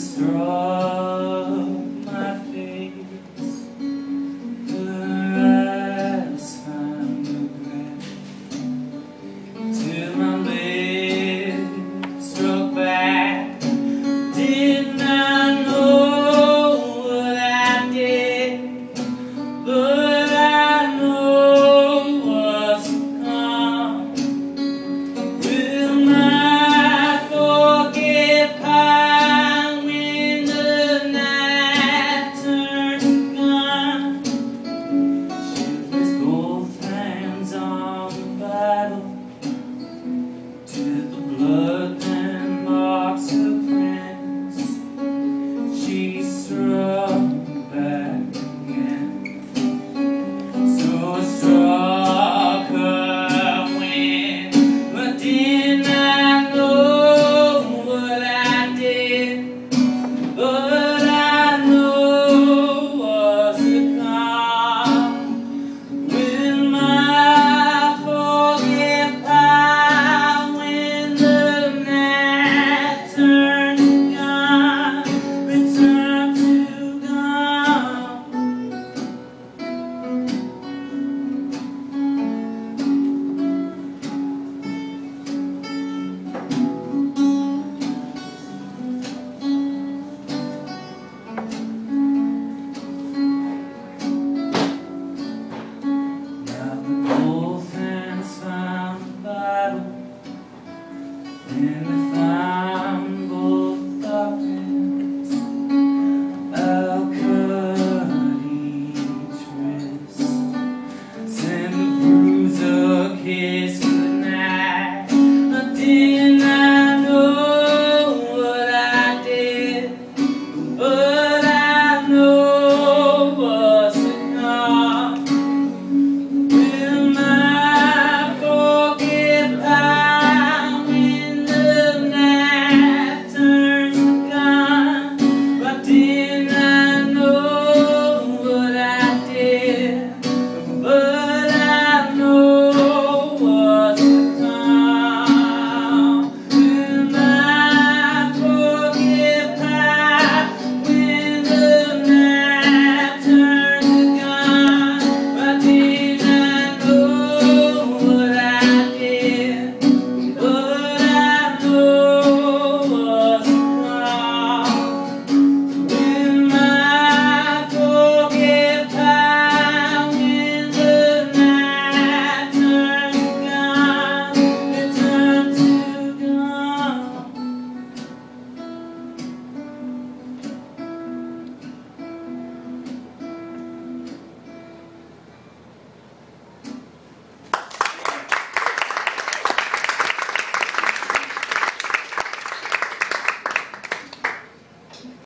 strong.